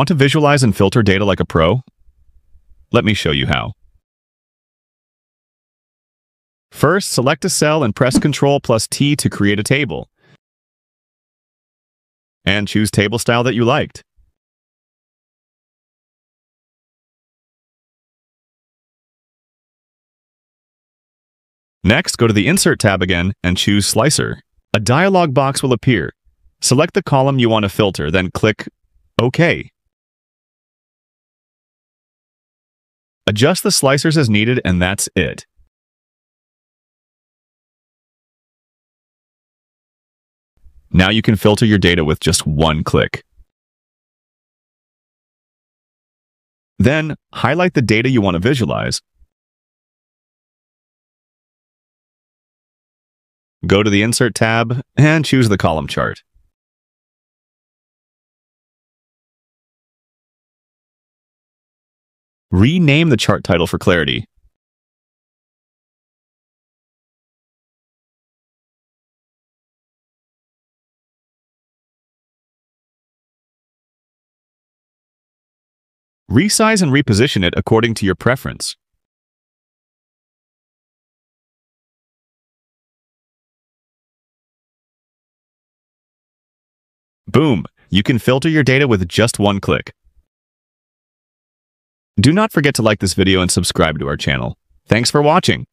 Want to visualize and filter data like a pro? Let me show you how. First, select a cell and press Ctrl plus T to create a table. And choose table style that you liked. Next, go to the Insert tab again and choose Slicer. A dialog box will appear. Select the column you want to filter, then click OK. Adjust the slicers as needed, and that's it. Now you can filter your data with just one click. Then, highlight the data you want to visualize Go to the Insert tab and choose the column chart. Rename the chart title for clarity. Resize and reposition it according to your preference. Boom! You can filter your data with just one click. Do not forget to like this video and subscribe to our channel. Thanks for watching.